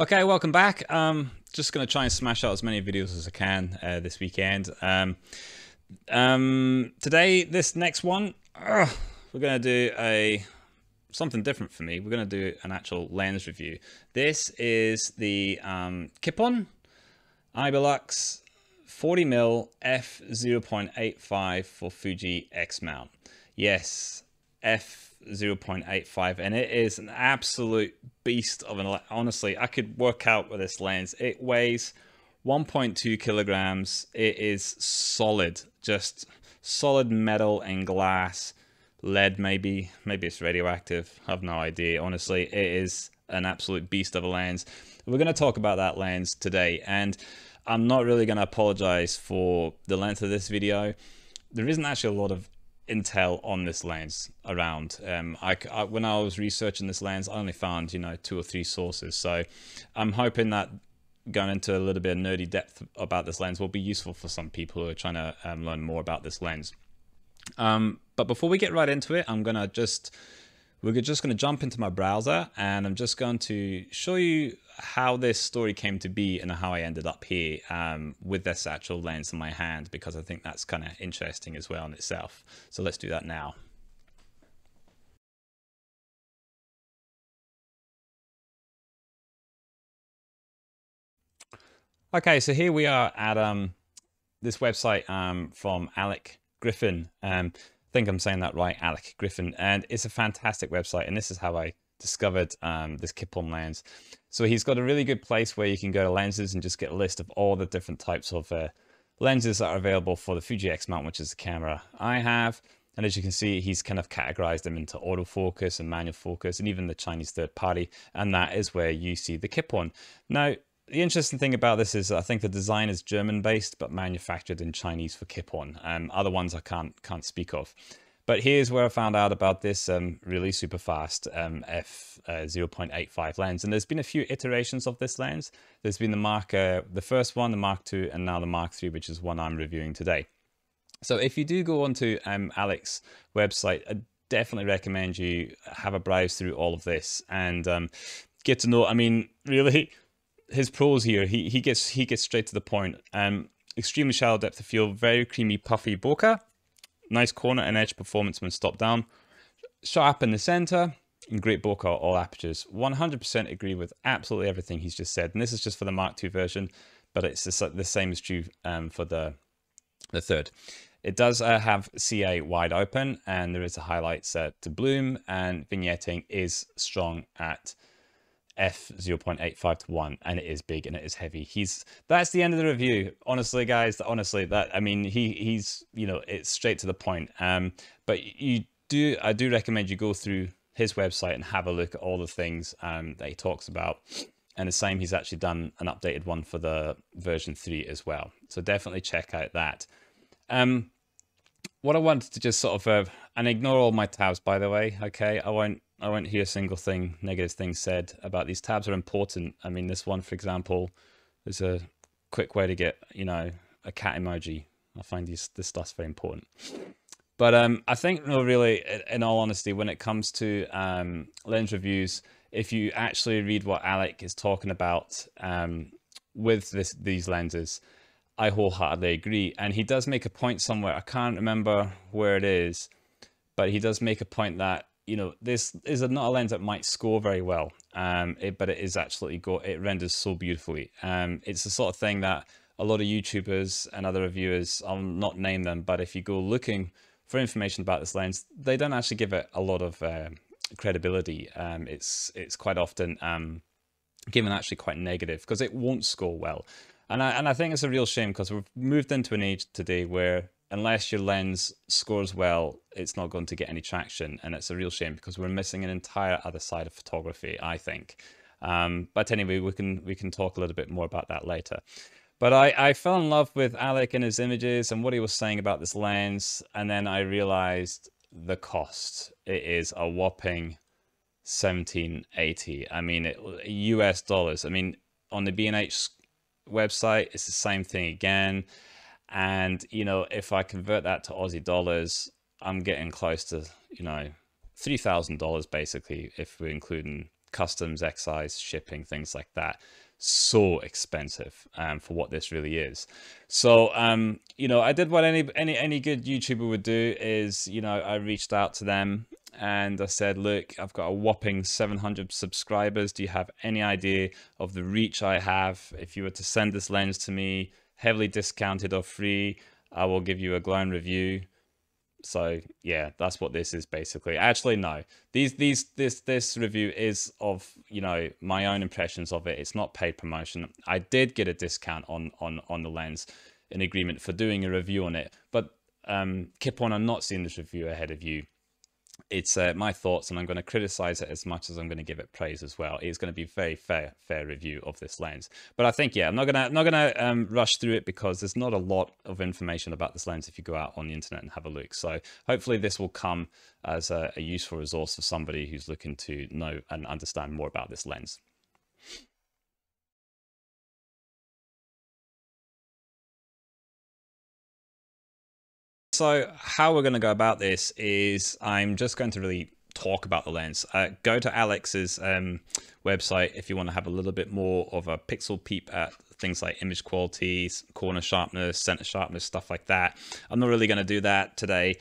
Okay, welcome back. Um, just going to try and smash out as many videos as I can uh, this weekend. Um, um, today, this next one, uh, we're going to do a something different for me. We're going to do an actual lens review. This is the um, Kipon Ibelux 40mm f 0.85 for Fuji X mount. Yes, f 0.85 and it is an absolute beast of an honestly i could work out with this lens it weighs 1.2 kilograms. It is solid just solid metal and glass lead maybe maybe it's radioactive i have no idea. Honestly it is an absolute beast of a lens we're going to talk about that lens today and i'm not really going to apologize for the length of this video. There isn't actually a lot of intel on this lens around. Um, I, I, when I was researching this lens, I only found you know two or three sources. So I'm hoping that going into a little bit of nerdy depth about this lens will be useful for some people who are trying to um, learn more about this lens. Um, but before we get right into it, I'm gonna just we're just gonna jump into my browser and I'm just going to show you how this story came to be and how I ended up here um, with this actual lens in my hand because I think that's kind of interesting as well in itself. So let's do that now. Okay, so here we are at um, this website um, from Alik Griffin. Um, think I'm saying that right, Alik Griffin. And it's a fantastic website. And this is how I discovered um, this Kipon lens. So he's got a really good place where you can go to lenses and just get a list of all the different types of uh, lenses that are available for the Fuji X mount, which is the camera I have. And as you can see, he's kind of categorized them into autofocus and manual focus and even the Chinese third party. And that is where you see the Kipon. Now, the interesting thing about this is I think the design is German based, but manufactured in Chinese for Kipon. Um, other ones I can't, can't speak of. But here's where I found out about this um, really super fast um, f uh, 0.85 lens. And there's been a few iterations of this lens. There's been the Mark, uh, the first one, the Mark II, and now the Mark III, which is one I'm reviewing today. So if you do go onto um, Alik's website, I definitely recommend you have a browse through all of this and um, get to know. I mean, really, his pros here. He he gets he gets straight to the point. Um, extremely shallow depth of field, very creamy, puffy bokeh Nice corner and edge performance when stopped down. Sharp in the center and great bokeh all apertures. 100% agree with absolutely everything he's just said. And this is just for the Mark II version, but it's the same is true um, for the, the third. It does uh, have CA wide open and there is a highlight set to bloom and vignetting is strong at f 0.85 to 1 and it is big and it is heavy. He's that's the end of the review. Honestly guys honestly that i mean he he's you know it's straight to the point. Um but you do i do recommend you go through his website and have a look at all the things um that he talks about. And the same he's actually done an updated one for the version 3 as well. So definitely check out that. Um what i wanted to just sort of uh, and ignore all my tabs by the way okay i won't I won't hear a single thing, negative thing said about these tabs are important. I mean, this one, for example, is a quick way to get, you know, a cat emoji. I find these, this stuff's very important. But um, I think, no, really, in all honesty, when it comes to um, lens reviews, if you actually read what Alik is talking about um, with this, these lenses, I wholeheartedly agree. And he does make a point somewhere. I can't remember where it is, but he does make a point that you know, this is not a lens that might score very well, um, it, but it is absolutely go. It renders so beautifully. Um, it's the sort of thing that a lot of YouTubers and other reviewers, I'll not name them, but if you go looking for information about this lens, they don't actually give it a lot of uh, credibility. Um, it's it's quite often um, given actually quite negative because it won't score well. And I, and I think it's a real shame because we've moved into an age today where unless your lens scores well, it's not going to get any traction. And it's a real shame because we're missing an entire other side of photography, I think. Um, but anyway, we can we can talk a little bit more about that later. But I, I fell in love with Alik and his images and what he was saying about this lens. And then I realized the cost. It is a whopping 1780. I mean, it, US dollars. I mean, on the B&H website, it's the same thing again. And, you know, if I convert that to Aussie dollars, I'm getting close to, you know, $3,000 basically, if we're including customs, excise, shipping, things like that so expensive um, for what this really is. So, um, you know, I did what any any any good YouTuber would do is, you know, I reached out to them and I said, look, I've got a whopping 700 subscribers. Do you have any idea of the reach I have? If you were to send this lens to me, heavily discounted or free, I will give you a glowing review. So yeah, that's what this is basically. Actually, no. These these this this review is of you know my own impressions of it. It's not paid promotion. I did get a discount on on on the lens, in agreement for doing a review on it. But um, Kipon, I'm not seeing this review ahead of you it's uh, my thoughts and I'm going to criticize it as much as I'm going to give it praise as well. It's going to be very fair, fair review of this lens. But I think, yeah, I'm not going to, I'm not to um, rush through it because there's not a lot of information about this lens if you go out on the internet and have a look. So hopefully this will come as a, a useful resource for somebody who's looking to know and understand more about this lens. So how we're going to go about this is I'm just going to really talk about the lens. Uh, go to Alik's um, website if you want to have a little bit more of a pixel peep at things like image quality, corner sharpness, center sharpness, stuff like that. I'm not really going to do that today.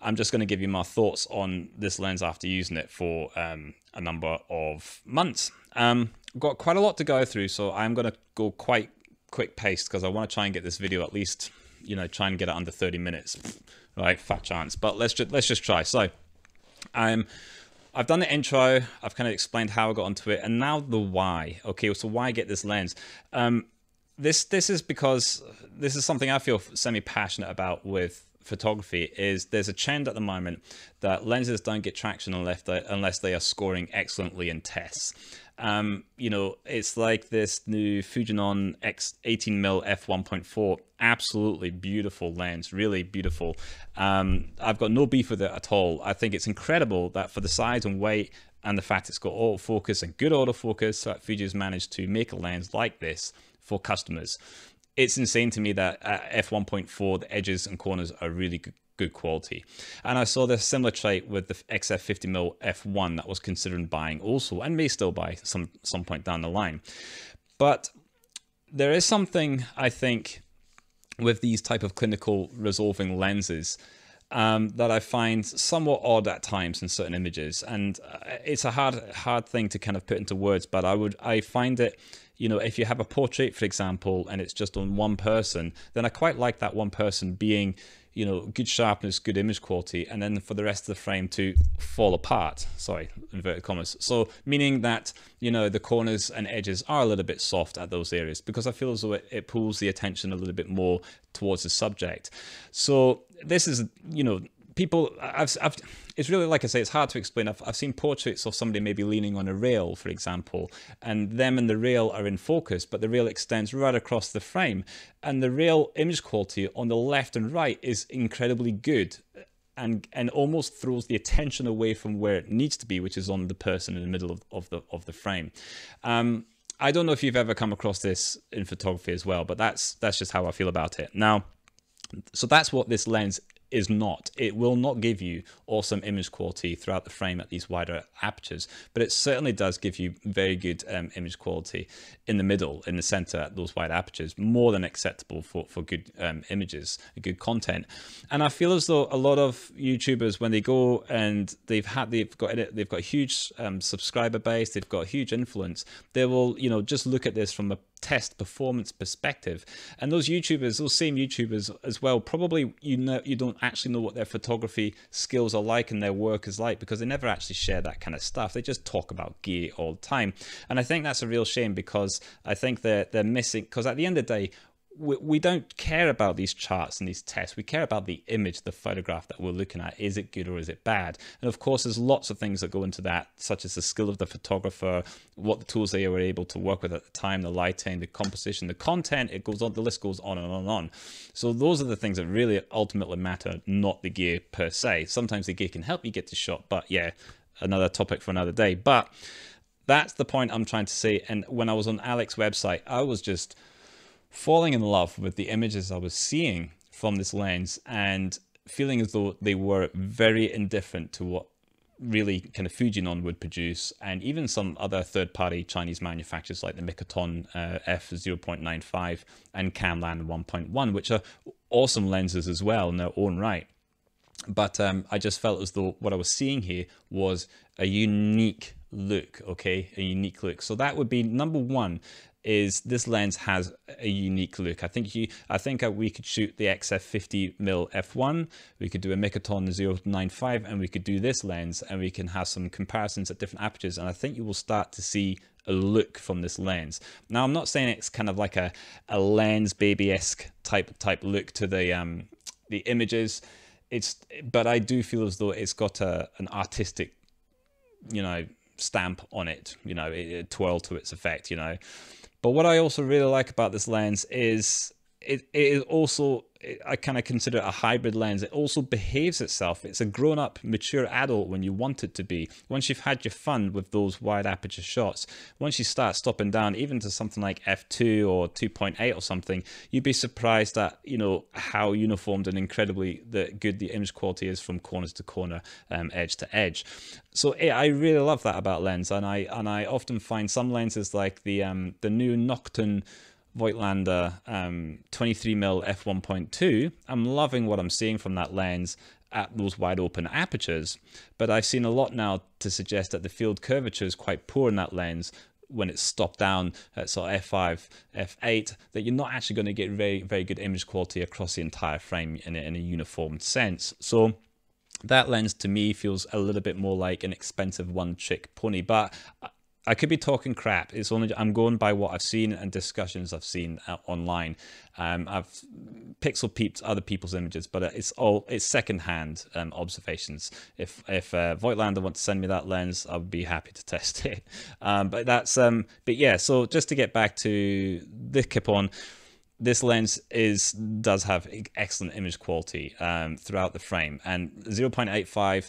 I'm just going to give you my thoughts on this lens after using it for um, a number of months. Um, I've got quite a lot to go through, so I'm going to go quite quick pace because I want to try and get this video at least you know, try and get it under 30 minutes, right? Fat chance. But let's just let's just try. So, um, I've done the intro. I've kind of explained how I got onto it, and now the why. Okay, so why get this lens? Um, this this is because this is something I feel semi passionate about with photography is there's a trend at the moment that lenses don't get traction unless they, unless they are scoring excellently in tests. Um, you know, it's like this new Fujinon X 18mm f1.4, absolutely beautiful lens, really beautiful. Um, I've got no beef with it at all. I think it's incredible that for the size and weight and the fact it's got autofocus and good autofocus, that Fuji's managed to make a lens like this for customers. It's insane to me that at f1.4, the edges and corners are really good good quality. And I saw the similar trait with the XF50mm f1 that was considering buying also, and may still buy some some point down the line. But there is something I think with these type of clinical resolving lenses um, that I find somewhat odd at times in certain images, and uh, it's a hard hard thing to kind of put into words. But I would I find it, you know, if you have a portrait, for example, and it's just on one person, then I quite like that one person being you know, good sharpness, good image quality, and then for the rest of the frame to fall apart. Sorry, inverted commas. So meaning that, you know, the corners and edges are a little bit soft at those areas because I feel as though it, it pulls the attention a little bit more towards the subject. So this is, you know, people I've, I've, it's really like i say it's hard to explain. I've, I've seen portraits of somebody maybe leaning on a rail for example and them and the rail are in focus but the rail extends right across the frame. And the rail image quality on the left and right is incredibly good and and almost throws the attention away from where it needs to be which is on the person in the middle of, of the of the frame. Um, I don't know if you've ever come across this in photography as well, but that's that's just how I feel about it. Now, so that's what this lens is not. It will not give you awesome image quality throughout the frame at these wider apertures, but it certainly does give you very good um, image quality in the middle, in the center at those wide apertures, more than acceptable for, for good um, images, good content. And I feel as though a lot of YouTubers, when they go and they've had, they've got, it, they've got a huge um, subscriber base, they've got a huge influence, they will, you know, just look at this from a test performance perspective. And those youtubers those same youtubers as well probably you know you don't actually know what their photography skills are like and their work is like because they never actually share that kind of stuff. They just talk about gear all the time. And i think that's a real shame because i think they're they're missing because at the end of the day we, we don't care about these charts and these tests. We care about the image, the photograph that we're looking at. Is it good or is it bad? And of course, there's lots of things that go into that, such as the skill of the photographer, what the tools they were able to work with at the time, the lighting, the composition, the content. It goes on. The list goes on and on and on. So those are the things that really ultimately matter, not the gear per se. Sometimes the gear can help you get the shot, but yeah, another topic for another day. But that's the point I'm trying to say. And when I was on Alik's website, I was just falling in love with the images I was seeing from this lens and feeling as though they were very indifferent to what really kind of Fujinon would produce, and even some other third-party Chinese manufacturers like the Mitakon uh, f0.95 and Camlan 1.1, which are awesome lenses as well in their own right. But um, I just felt as though what I was seeing here was a unique look, okay, a unique look. So that would be number one is this lens has a unique look. I think you, I think we could shoot the XF50 mm f1, we could do a Mitakon 095, and we could do this lens, and we can have some comparisons at different apertures. And I think you will start to see a look from this lens. Now, I'm not saying it's kind of like a, a Lensbaby-esque type type look to the um, the images. It's, but I do feel as though it's got a an artistic, you know, stamp on it. You know, it twirl to its effect. You know. But what I also really like about this lens is it, it is also I kind of consider it a hybrid lens. It also behaves itself. It's a grown-up, mature adult when you want it to be. Once you've had your fun with those wide aperture shots, once you start stopping down, even to something like f2 or 2.8 or something, you'd be surprised at you know how uniformed and incredibly the good the image quality is from corners to corner, um, edge to edge. So I really love that about lens, and I and I often find some lenses like the um, the new Nokton Voigtlander um, 23mm f1.2, I'm loving what I'm seeing from that lens at those wide open apertures, but I've seen a lot now to suggest that the field curvature is quite poor in that lens when it's stopped down at sort of f5, f8, that you're not actually going to get very, very good image quality across the entire frame in a, in a uniform sense. So that lens to me feels a little bit more like an expensive one trick pony, but I could be talking crap. It's only I'm going by what I've seen and discussions I've seen uh, online. Um, I've pixel peeped other people's images, but it's all it's secondhand um, observations. If if uh, Voigtlander wants to send me that lens, I would be happy to test it. Um, but that's um, but yeah. So just to get back to the Kipon this lens is does have excellent image quality um, throughout the frame and 0.85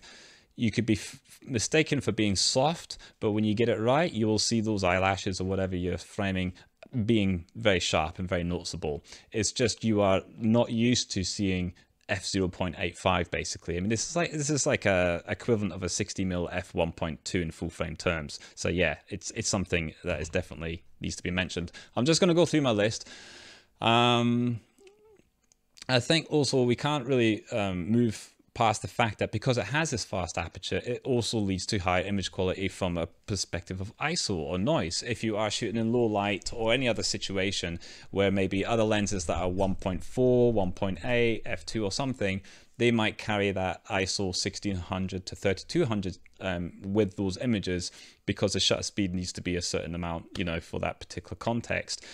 you could be mistaken for being soft, but when you get it right, you will see those eyelashes or whatever you're framing being very sharp and very noticeable. It's just you are not used to seeing f0.85 basically. I mean, this is like this is like a equivalent of a 60 mm f1.2 in full frame terms. So yeah, it's it's something that is definitely needs to be mentioned. I'm just going to go through my list. Um, I think also we can't really um, move past the fact that because it has this fast aperture, it also leads to high image quality from a perspective of ISO or noise. If you are shooting in low light or any other situation where maybe other lenses that are 1.4, 1.8, f2 or something, they might carry that ISO 1600 to 3200 um, with those images because the shutter speed needs to be a certain amount, you know, for that particular context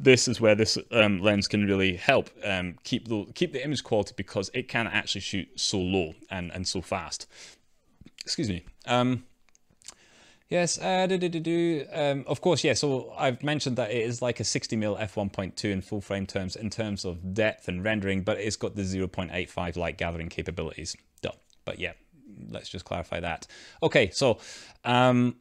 this is where this um, lens can really help um, keep the keep the image quality because it can actually shoot so low and and so fast. Excuse me. Um, yes, uh, do, do, do. Um, of course, yeah. So I've mentioned that it is like a 60mm f1.2 in full frame terms in terms of depth and rendering, but it's got the 0.85 light gathering capabilities. Duh. But yeah, let's just clarify that. Okay, so um,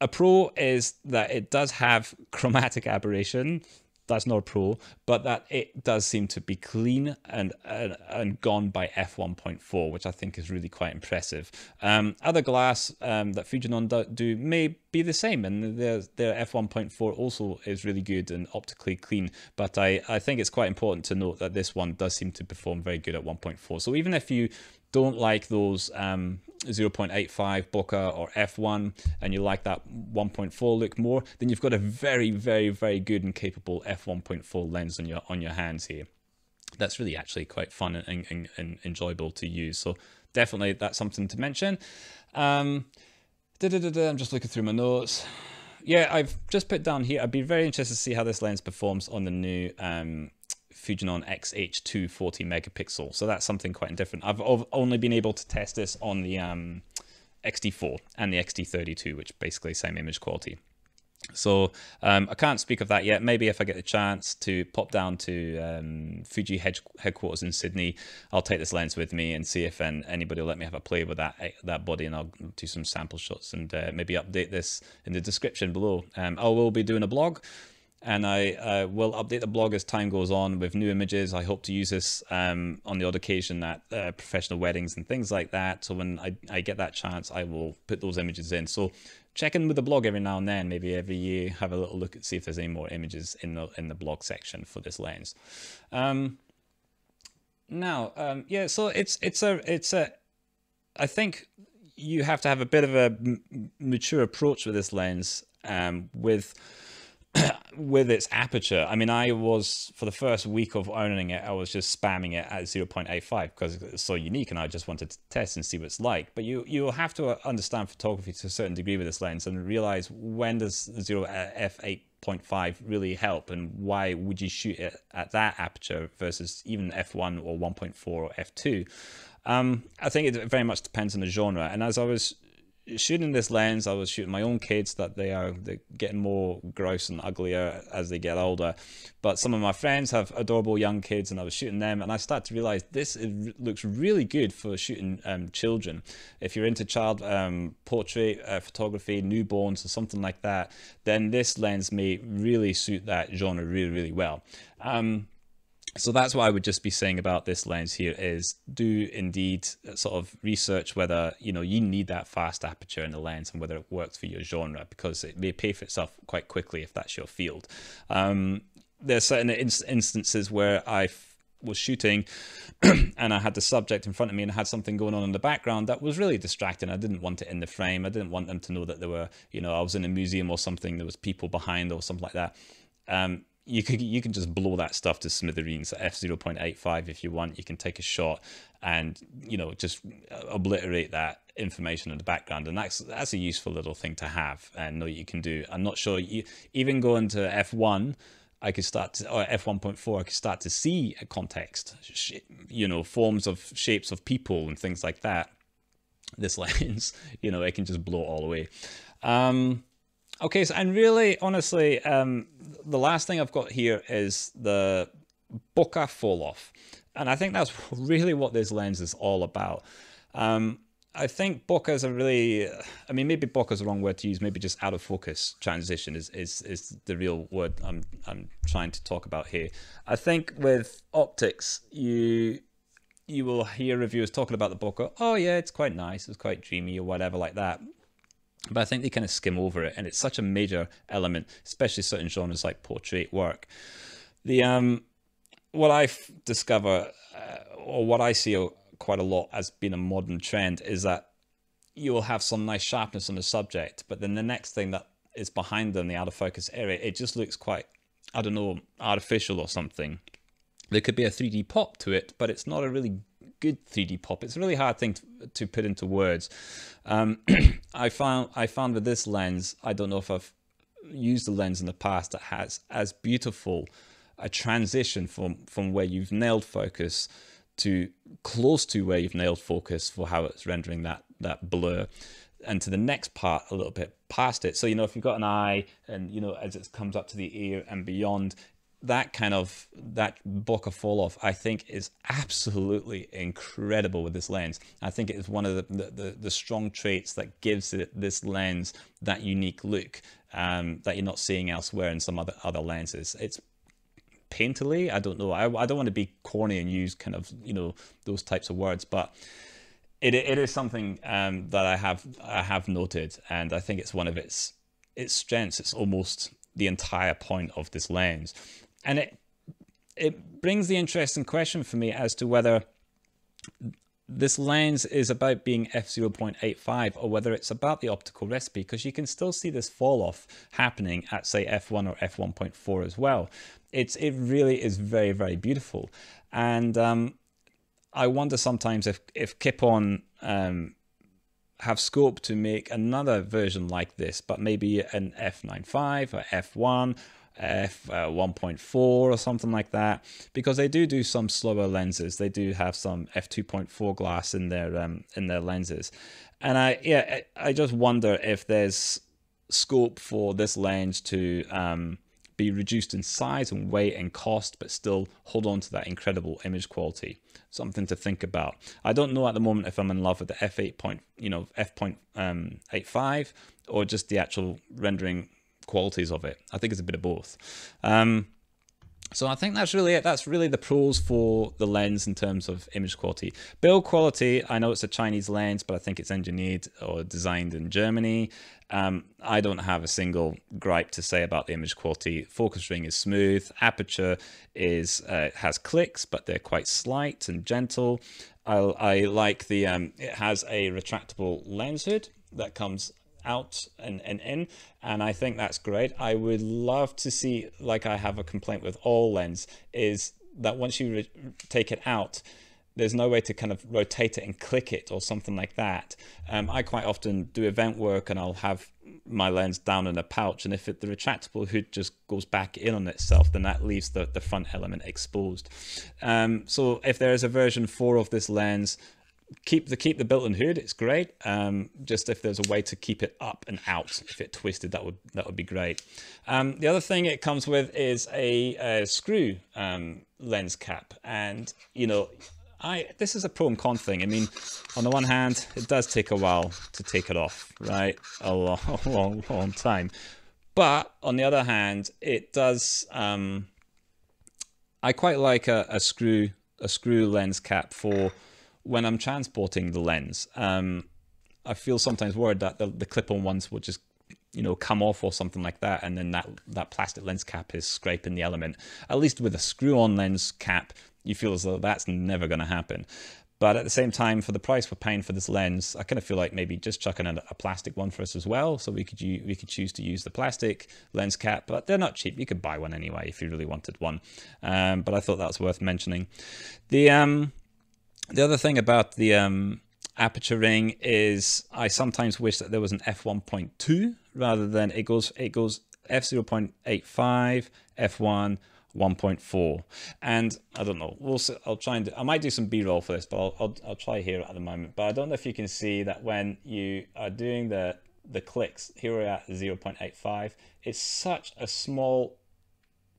a pro is that it does have chromatic aberration that's not a pro, but that it does seem to be clean and and, and gone by f1.4, which I think is really quite impressive. Um, other glass um, that Fujinon do, do, may be the same, and their their f1.4 also is really good and optically clean. But I I think it's quite important to note that this one does seem to perform very good at 1.4. So even if you don't like those um, 0.85 bokeh or f1 and you like that 1.4 look more then you've got a very very very good and capable f1.4 lens on your on your hands here. That's really actually quite fun and, and, and enjoyable to use. So definitely that's something to mention. Um, da -da -da i'm just looking through my notes. Yeah i've just put down here i'd be very interested to see how this lens performs on the new um, Fujinon X-H2 40 megapixel. So that's something quite different. I've only been able to test this on the um, XT4 and the XT32, which basically same image quality. So um, I can't speak of that yet. Maybe if I get the chance to pop down to um, Fuji headquarters in Sydney, I'll take this lens with me and see if anybody will let me have a play with that eh, that body, and I'll do some sample shots and uh, maybe update this in the description below. Um, I will be doing a blog and I uh, will update the blog as time goes on with new images. I hope to use this um, on the odd occasion at uh, professional weddings and things like that. So when I, I get that chance, I will put those images in. So check in with the blog every now and then, maybe every year, have a little look at see if there's any more images in the in the blog section for this lens. Um, now, um, yeah, so it's it's a it's a I think you have to have a bit of a mature approach with this lens um, with with its aperture. I mean, I was for the first week of owning it, I was just spamming it at 0.85 because it's so unique, and I just wanted to test and see what it's like. But you you have to understand photography to a certain degree with this lens and realize when does 0 f8.5 really help, and why would you shoot it at that aperture versus even f1 or 1.4 or f2. Um, I think it very much depends on the genre. And as I was shooting this lens, I was shooting my own kids that they are they're getting more gross and uglier as they get older. But some of my friends have adorable young kids, and I was shooting them, and I start to realize this is, looks really good for shooting um, children. If you're into child um, portrait uh, photography, newborns, or something like that, then this lens may really suit that genre really, really well. Um, so that's what I would just be saying about this lens here is do indeed sort of research whether you know you need that fast aperture in the lens and whether it works for your genre because it may pay for itself quite quickly if that's your field. Um, there's certain instances where I was shooting and I had the subject in front of me and I had something going on in the background that was really distracting. I didn't want it in the frame. I didn't want them to know that there were, you know, I was in a museum or something, there was people behind or something like that. Um, you can you can just blow that stuff to smithereens at f0.85 if you want. You can take a shot and you know just obliterate that information in the background, and that's that's a useful little thing to have and know you can do. I'm not sure you even going to f1. I could start to, or f1.4, I could start to see a context, you know, forms of shapes of people and things like that. This lens, you know, it can just blow it all away. Um, Okay, so and really, honestly, um, the last thing I've got here is the bokeh fall off. And I think that's really what this lens is all about. Um, I think bokeh is a really, I mean, maybe bokeh is the wrong word to use. Maybe just out of focus transition is, is, is the real word I'm, I'm trying to talk about here. I think with optics, you you will hear reviewers talking about the bokeh. Oh yeah, it's quite nice. It's quite dreamy or whatever like that but I think they kind of skim over it, and it's such a major element, especially certain genres like portrait work. The um, what I discover, uh, or what I see quite a lot as being a modern trend, is that you will have some nice sharpness on the subject, but then the next thing that is behind them, the out of focus area, it just looks quite, I don't know, artificial or something. There could be a 3D pop to it, but it's not a really good 3D pop. It's a really hard thing to, to put into words. Um, I found I found with this lens, I don't know if I've used a lens in the past that has as beautiful a transition from from where you've nailed focus to close to where you've nailed focus for how it's rendering that that blur and to the next part a little bit past it so you know if you've got an eye and you know as it comes up to the ear and beyond that kind of that bokeh fall off I think is absolutely incredible with this lens. I think it is one of the the, the strong traits that gives it this lens that unique look um, that you're not seeing elsewhere in some other other lenses. It's painterly. I don't know. I, I don't want to be corny and use kind of you know those types of words, but it it is something um, that I have I have noted, and I think it's one of its its strengths. It's almost the entire point of this lens and it it brings the interesting question for me as to whether this lens is about being f0.85 or whether it's about the optical recipe because you can still see this fall off happening at say f1 or f1.4 as well. It's it really is very very beautiful, and um, I wonder sometimes if if Kipon um, have scope to make another version like this, but maybe an f9.5 or f1 f uh, 1.4 or something like that because they do do some slower lenses. They do have some f2.4 glass in their um, in their lenses. And i yeah i just wonder if there's scope for this lens to um, be reduced in size and weight and cost but still hold on to that incredible image quality. Something to think about. I don't know at the moment if i'm in love with the f8 point you know f.85 um, or just the actual rendering qualities of it. I think it's a bit of both. Um, so I think that's really it. That's really the pros for the lens in terms of image quality. Build quality, I know it's a Chinese lens, but I think it's engineered or designed in Germany. Um, I don't have a single gripe to say about the image quality. Focus ring is smooth. Aperture is uh, has clicks, but they're quite slight and gentle. I, I like the, um, it has a retractable lens hood that comes out and, and in and I think that's great. I would love to see like I have a complaint with all lens is that once you take it out there's no way to kind of rotate it and click it or something like that. Um, I quite often do event work and I'll have my lens down in a pouch and if it, the retractable hood just goes back in on itself then that leaves the, the front element exposed. Um, so if there is a version 4 of this lens keep the keep the built-in hood it's great. Um, just if there's a way to keep it up and out if it twisted that would that would be great. Um, the other thing it comes with is a, a screw um, lens cap. And you know I this is a pro and con thing. I mean on the one hand it does take a while to take it off right? A long long, long time. But on the other hand it does um, I quite like a, a screw a screw lens cap for when I'm transporting the lens, um, I feel sometimes worried that the, the clip-on ones will just you know come off or something like that and then that that plastic lens cap is scraping the element. At least with a screw-on lens cap you feel as though that's never going to happen. But at the same time for the price we're paying for this lens i kind of feel like maybe just chucking in a plastic one for us as well. So we could we could choose to use the plastic lens cap but they're not cheap. You could buy one anyway if you really wanted one. Um, but i thought that was worth mentioning. The um the other thing about the um, aperture ring is I sometimes wish that there was an f1.2 rather than it goes it goes f0.85, f1, 1.4 and I don't know we'll see, I'll try and do, I might do some b-roll for this but I'll, I'll, I'll try here at the moment. But I don't know if you can see that when you are doing the the clicks here we're at 0.85 it's such a small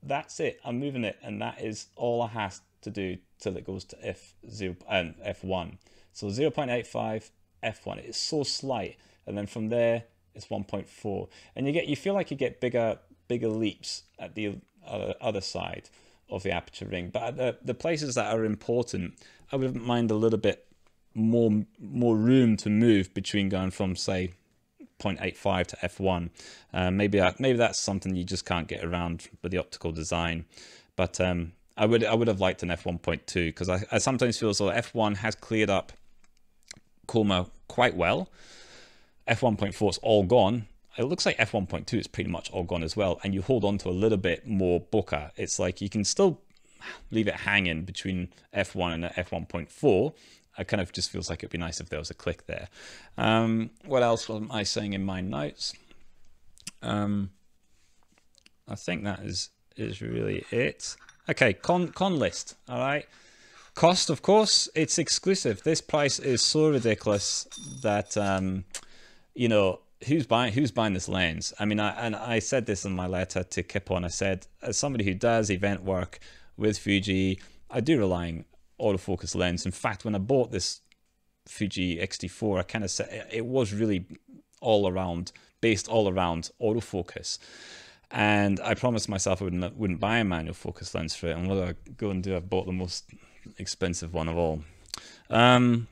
that's it I'm moving it and that is all I have to do till it goes to F0 and um, F1. So 0.85 F1 it's so slight. And then from there it's 1.4 and you get you feel like you get bigger bigger leaps at the other, other side of the aperture ring. But the, the places that are important I wouldn't mind a little bit more more room to move between going from say 0.85 to f1 uh, maybe I, maybe that's something you just can't get around with the optical design. But um, I would I would have liked an f1.2 because I, I sometimes feel as though f1 has cleared up chroma quite well. f1.4 is all gone. It looks like f1.2 is pretty much all gone as well, and you hold on to a little bit more bokeh. It's like you can still leave it hanging between f1 and f1.4. It kind of just feels like it'd be nice if there was a click there. Um, what else am I saying in my notes? Um, I think that is is really it. Okay, con con list. All right. Cost, of course, it's exclusive. This price is so ridiculous that um, you know who's buying who's buying this lens. I mean, I and I said this in my letter to Kipon. I said, as somebody who does event work with Fuji, I do rely on autofocus lens. In fact, when I bought this Fuji X-T4, I kind of said it was really all around based all around autofocus. And I promised myself I wouldn't, wouldn't buy a manual focus lens for it. And what I go and do? I've bought the most expensive one of all. Um,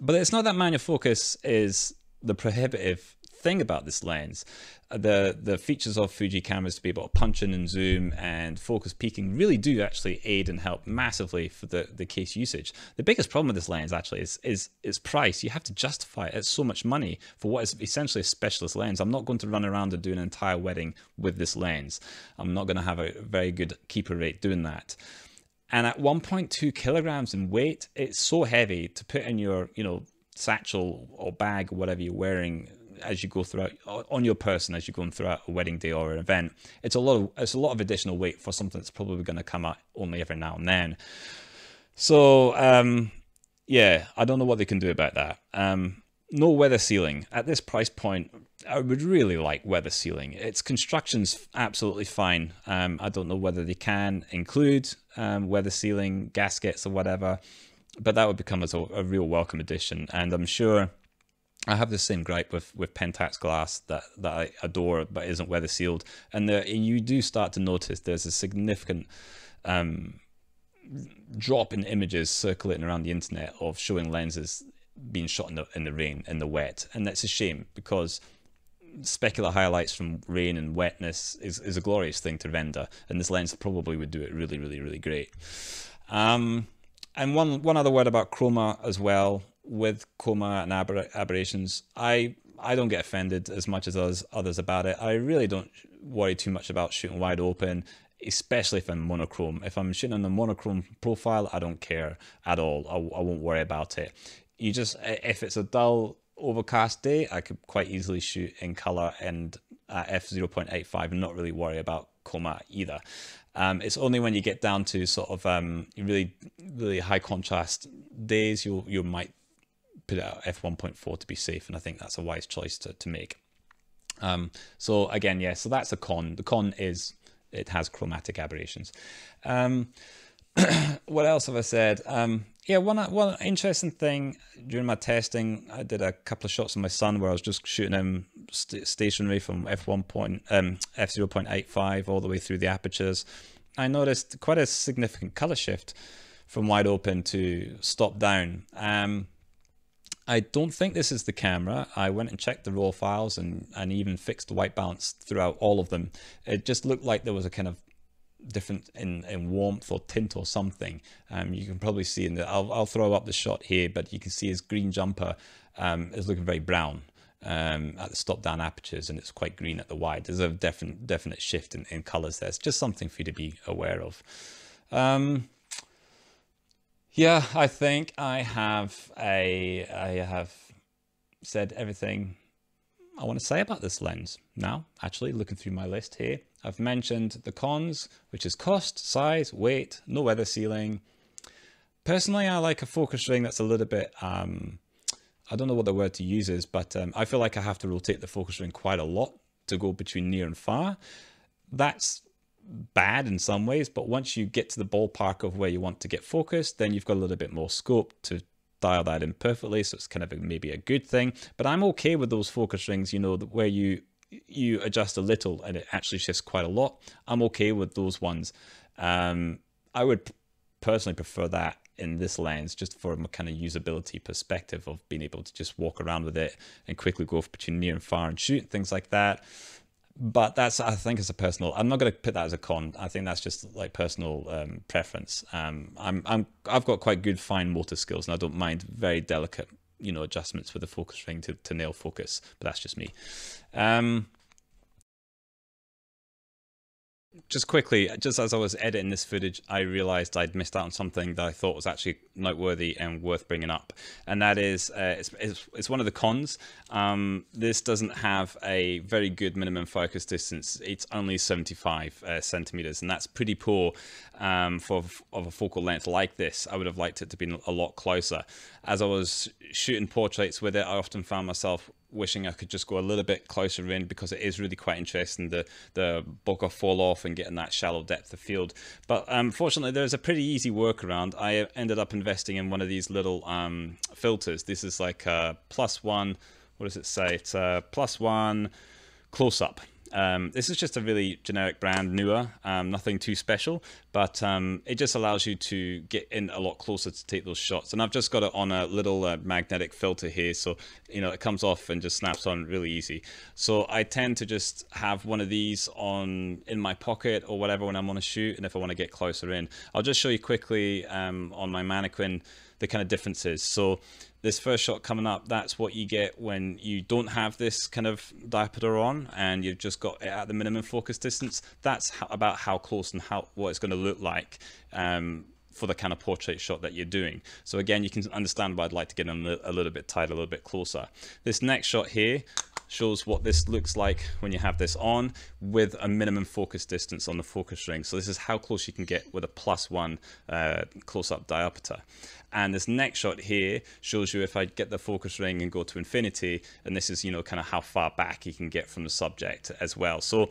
but it's not that manual focus is the prohibitive thing about this lens. Uh, the the features of Fuji cameras to be able to punch in and zoom and focus peaking really do actually aid and help massively for the, the case usage. The biggest problem with this lens actually is, is its price. You have to justify it at so much money for what is essentially a specialist lens. I'm not going to run around and do an entire wedding with this lens. I'm not going to have a very good keeper rate doing that. And at 1.2 kilograms in weight, it's so heavy to put in your, you know, satchel or bag whatever you're wearing as you go throughout on your person as you're going throughout a wedding day or an event. It's a lot of it's a lot of additional weight for something that's probably going to come out only every now and then. So um, yeah, I don't know what they can do about that. Um, no weather sealing at this price point. I would really like weather sealing. Its construction's absolutely fine. Um, I don't know whether they can include um, weather sealing gaskets or whatever, but that would become a, a real welcome addition. And I'm sure I have the same gripe with with Pentax glass that that I adore, but isn't weather sealed, and, the, you do start to notice there's a significant um, drop in images circulating around the internet of showing lenses being shot in the in the rain in the wet, and that's a shame because specular highlights from rain and wetness is, is a glorious thing to render, and this lens probably would do it really, really, really great. Um, and one one other word about chroma as well with coma and aber aberrations. I I don't get offended as much as others others about it. I really don't worry too much about shooting wide open, especially if I'm monochrome. If I'm shooting on a monochrome profile, I don't care at all. I, I won't worry about it. You just if it's a dull overcast day, I could quite easily shoot in color and uh, f0.85 and not really worry about coma either. Um, it's only when you get down to sort of um, really, really high contrast days, you you might put it at f1.4 to be safe, and I think that's a wise choice to, to make. Um, so again, yeah, so that's a con. The con is it has chromatic aberrations. Um, what else have I said? Um, yeah, one one interesting thing during my testing, I did a couple of shots of my son where I was just shooting him st stationary from f one point um, f zero point eight five all the way through the apertures. I noticed quite a significant color shift from wide open to stop down. Um, I don't think this is the camera. I went and checked the raw files and, and even fixed the white balance throughout all of them. It just looked like there was a kind of different in, in warmth or tint or something. Um, you can probably see in the, I'll, I'll throw up the shot here, but you can see his green jumper um, is looking very brown um, at the stop down apertures and it's quite green at the wide. There's a definite, definite shift in, in colors there. It's just something for you to be aware of. Um, yeah, I think I have a, I have said everything I want to say about this lens. Now, actually looking through my list here, I've mentioned the cons, which is cost, size, weight, no weather sealing. Personally, I like a focus ring that's a little bit, um, I don't know what the word to use is, but um, I feel like I have to rotate the focus ring quite a lot to go between near and far. That's bad in some ways, but once you get to the ballpark of where you want to get focused, then you've got a little bit more scope to dial that in perfectly. So it's kind of a, maybe a good thing. But I'm okay with those focus rings, you know, where you you adjust a little and it actually shifts quite a lot. I'm okay with those ones. Um, I would personally prefer that in this lens just from a kind of usability perspective of being able to just walk around with it and quickly go between near and far and shoot things like that but that's I think it's a personal. I'm not going to put that as a con. I think that's just like personal um, preference. Um, I'm I'm I've got quite good fine motor skills, and I don't mind very delicate you know adjustments with the focus ring to, to nail focus. But that's just me. Um, just quickly, just as I was editing this footage, I realized I'd missed out on something that I thought was actually noteworthy and worth bringing up. And that is, uh, it's, it's, it's, one of the cons. Um, this doesn't have a very good minimum focus distance. It's only 75 uh, centimeters, and that's pretty poor um, for of a focal length like this. I would have liked it to be a lot closer. As I was shooting portraits with it, I often found myself wishing I could just go a little bit closer in because it is really quite interesting the the bokeh fall off and getting that shallow depth of field. But um, fortunately, there's a pretty easy workaround. I ended up investing in one of these little um, filters. This is like a plus one. What does it say? It's a plus one close up. Um, this is just a really generic brand, newer, um, nothing too special, but um, it just allows you to get in a lot closer to take those shots. And I've just got it on a little uh, magnetic filter here, so you know it comes off and just snaps on really easy. So I tend to just have one of these on in my pocket or whatever when I'm on a shoot, and if I want to get closer in, I'll just show you quickly um, on my mannequin the kind of differences. So this first shot coming up, that's what you get when you don't have this kind of diopter on and you've just got it at the minimum focus distance. That's how, about how close and how what it's going to look like um, for the kind of portrait shot that you're doing. So again, you can understand why I'd like to get a little bit tighter, a little bit closer. This next shot here shows what this looks like when you have this on with a minimum focus distance on the focus ring. So this is how close you can get with a plus one uh, close-up diopter. And this next shot here shows you if I get the focus ring and go to infinity, and this is, you know, kind of how far back you can get from the subject as well. So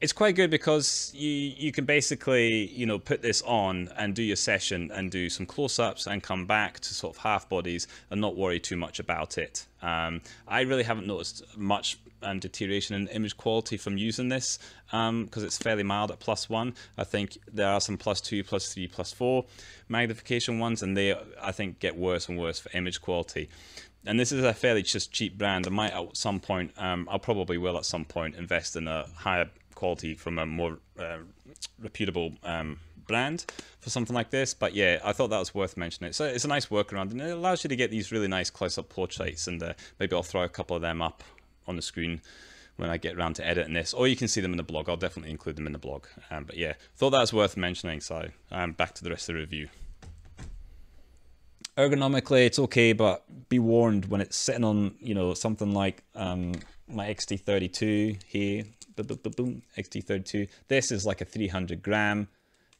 it's quite good because you you can basically you know put this on and do your session and do some close-ups and come back to sort of half bodies and not worry too much about it. Um, I really haven't noticed much um, deterioration in image quality from using this because um, it's fairly mild at plus one. I think there are some plus two, plus three, plus four magnification ones, and they I think get worse and worse for image quality. And this is a fairly just cheap brand. I might at some point, um, I'll probably will at some point invest in a higher quality from a more uh, reputable um, brand for something like this. But yeah, I thought that was worth mentioning. So it's a nice workaround and it allows you to get these really nice close-up portraits and uh, maybe I'll throw a couple of them up on the screen when I get around to editing this, or you can see them in the blog. I'll definitely include them in the blog. Um, but yeah, thought that was worth mentioning. So um, back to the rest of the review. Ergonomically, it's okay, but be warned when it's sitting on, you know, something like um, my XT32 here, boom, boom, boom, XT32. This is like a 300 gram,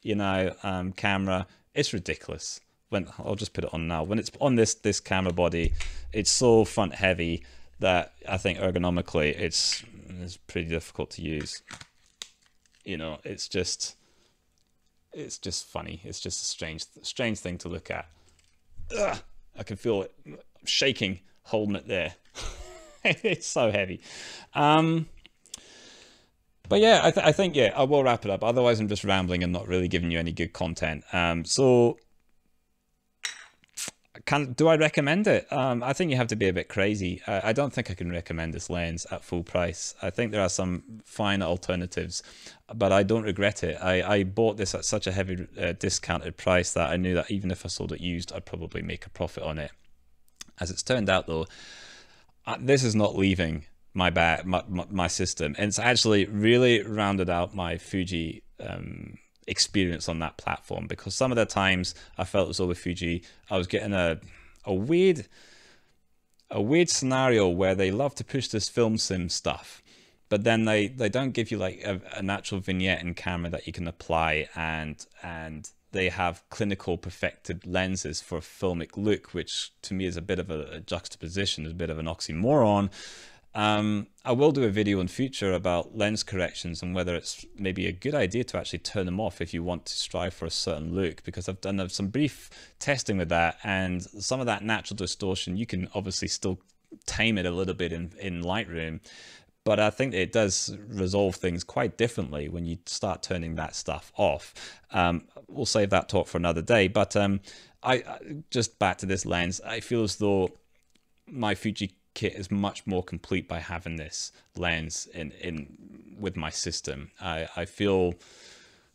you know, um, camera. It's ridiculous. When I'll just put it on now. When it's on this this camera body, it's so front heavy that I think ergonomically it's it's pretty difficult to use. You know, it's just it's just funny. It's just a strange strange thing to look at. Ugh, I can feel it shaking holding it there. it's so heavy. Um, but yeah, I, th I, think, yeah, I will wrap it up. Otherwise, I'm just rambling and not really giving you any good content. Um, so, can do I recommend it? Um, I think you have to be a bit crazy. I, I, don't think I can recommend this lens at full price. I think there are some fine alternatives, but I don't regret it. I, I bought this at such a heavy uh, discounted price that I knew that even if I sold it used, I'd probably make a profit on it. As it's turned out, though, uh, this is not leaving my back, my, my, my, system. And it's actually really rounded out my Fuji um, experience on that platform because some of the times I felt as though with Fuji, I was getting a, a weird, a weird scenario where they love to push this film sim stuff but then they they don't give you like a, a, natural vignette in camera that you can apply and and they have clinical perfected lenses for a filmic look which to me is a bit of a, a juxtaposition a bit of an oxymoron um, I will do a video in future about lens corrections and whether it's maybe a good idea to actually turn them off if you want to strive for a certain look because I've done some brief testing with that and some of that natural distortion you can obviously still tame it a little bit in, in Lightroom but I think it does resolve things quite differently when you start turning that stuff off. Um, we'll save that talk for another day, but um, I just back to this lens, I feel as though my Fuji kit is much more complete by having this lens in in with my system. I, I feel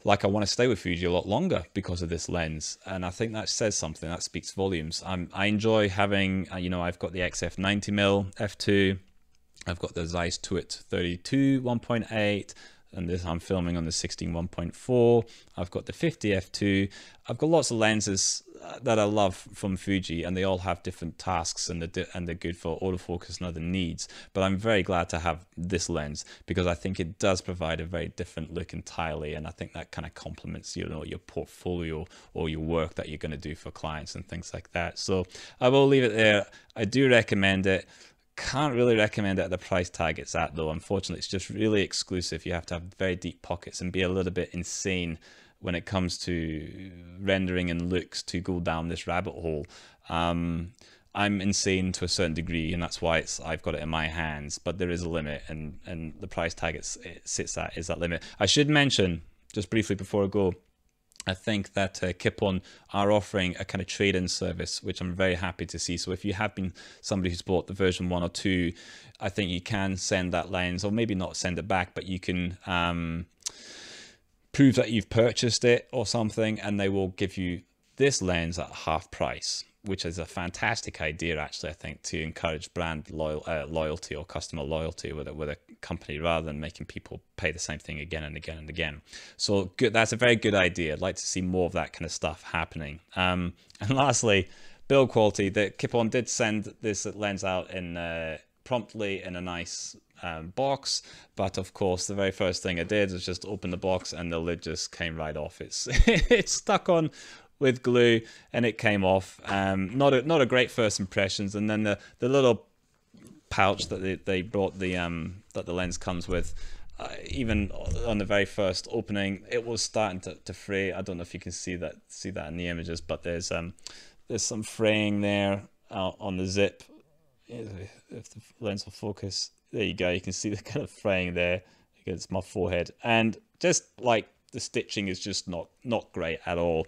like I want to stay with Fuji a lot longer because of this lens, and I think that says something. That speaks volumes. I'm, I enjoy having, uh, you know, I've got the XF 90mm f2. I've got the Zeiss Touit 32 1.8 and this I'm filming on the 16 1.4. I've got the 50 f2. I've got lots of lenses that I love from Fuji, and they all have different tasks and they're, and they're good for autofocus and other needs. But I'm very glad to have this lens because I think it does provide a very different look entirely, and I think that kind of complements you know your portfolio or your work that you're going to do for clients and things like that. So I will leave it there. I do recommend it. Can't really recommend it at the price tag it's at though. Unfortunately, it's just really exclusive. You have to have very deep pockets and be a little bit insane when it comes to rendering and looks to go down this rabbit hole. Um, I'm insane to a certain degree, and that's why it's I've got it in my hands. But there is a limit, and and the price tag it sits at is that limit. I should mention just briefly before I go. I think that uh, Kipon are offering a kind of trade-in service, which I'm very happy to see. So if you have been somebody who's bought the version one or two, I think you can send that lens, or maybe not send it back, but you can um, prove that you've purchased it or something, and they will give you this lens at half price which is a fantastic idea, actually, I think, to encourage brand loyal, uh, loyalty or customer loyalty with a, with a company rather than making people pay the same thing again and again and again. So good, that's a very good idea. I'd like to see more of that kind of stuff happening. Um, and lastly, build quality. That Kipon did send this lens out in uh, promptly in a nice um, box. But of course, the very first thing I did was just open the box and the lid just came right off. It's it's stuck on with glue and it came off. Um, not a not a great first impressions. And then the the little pouch that they, they brought the um that the lens comes with. Uh, even on the very first opening, it was starting to, to fray. I don't know if you can see that see that in the images, but there's um there's some fraying there uh, on the zip. If the lens will focus, there you go. You can see the kind of fraying there against my forehead, and just like the stitching is just not not great at all.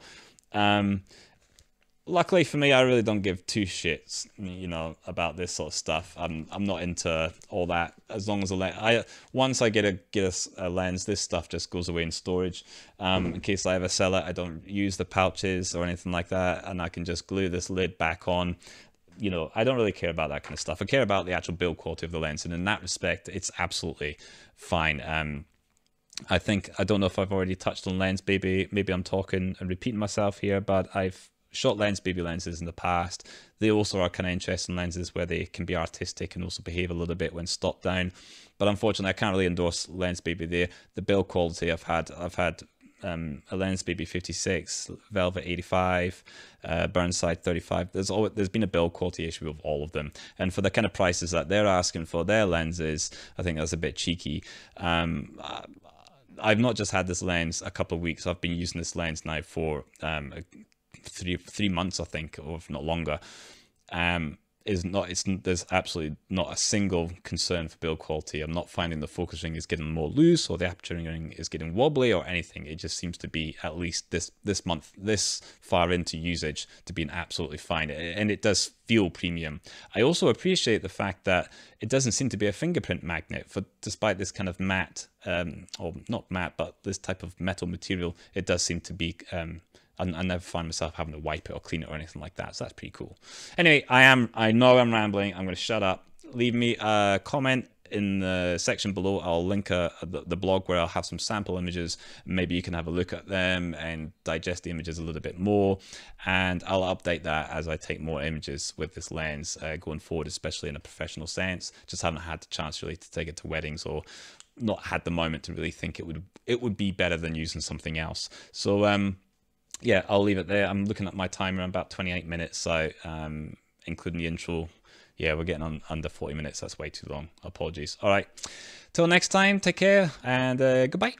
Um, luckily for me, I really don't give two shits, you know, about this sort of stuff. I'm I'm not into all that. As long as lens, I once I get a get a, a, lens, this stuff just goes away in storage. Um, in case I ever sell it, I don't use the pouches or anything like that, and I can just glue this lid back on. You know, I don't really care about that kind of stuff. I care about the actual build quality of the lens, and in that respect, it's absolutely fine. Um, I think I don't know if I've already touched on Lensbaby. Maybe I'm talking and repeating myself here, but I've shot Lensbaby lenses in the past. They also are kind of interesting lenses where they can be artistic and also behave a little bit when stopped down. But unfortunately, I can't really endorse Lensbaby. The the build quality I've had I've had um, a Lensbaby 56, Velvet 85, uh, Burnside 35. There's always, there's been a build quality issue with all of them, and for the kind of prices that they're asking for their lenses, I think that's a bit cheeky. Um, I've not just had this lens a couple of weeks. I've been using this lens now for um, three three months, I think, or if not longer. Um, is not it's there's absolutely not a single concern for build quality. I'm not finding the focus ring is getting more loose or the aperture ring is getting wobbly or anything. It just seems to be at least this this month this far into usage to be an absolutely fine and it does feel premium. I also appreciate the fact that it doesn't seem to be a fingerprint magnet for despite this kind of matte um, or not matte but this type of metal material it does seem to be um, I, I never find myself having to wipe it or clean it or anything like that. So that's pretty cool. Anyway, I am. I know I'm rambling. I'm going to shut up. Leave me a comment in the section below. I'll link a, a, the blog where I'll have some sample images. Maybe you can have a look at them and digest the images a little bit more. And I'll update that as I take more images with this lens uh, going forward, especially in a professional sense. Just haven't had the chance really to take it to weddings or not had the moment to really think it would it would be better than using something else. So um yeah, I'll leave it there. I'm looking at my timer, I'm about 28 minutes, so um, including the intro, yeah, we're getting on under 40 minutes. That's way too long. Apologies. All right. Till next time, take care and uh, goodbye.